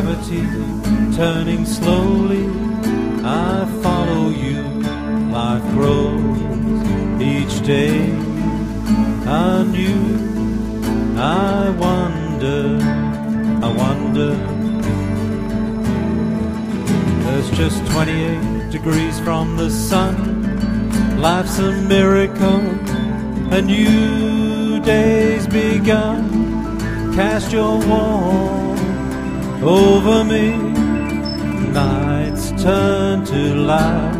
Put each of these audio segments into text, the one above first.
gravity turning slowly. I follow you, life grows each day anew. I wonder, I wonder. There's just 28 degrees from the sun. Life's a miracle, a new day's begun. Cast your wall over me. Nights turn to light.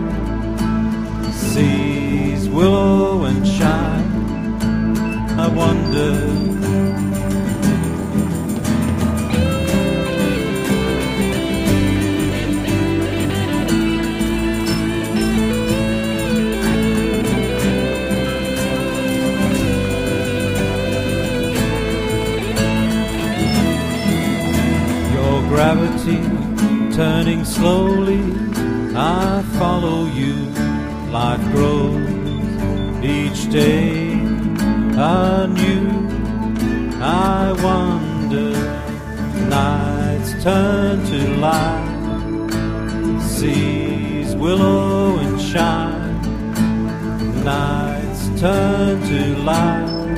Seas willow and shine. I wonder. Gravity turning slowly. I follow you. Life grows each day anew. I wonder. Nights turn to light. Seas willow and shine. Nights turn to light.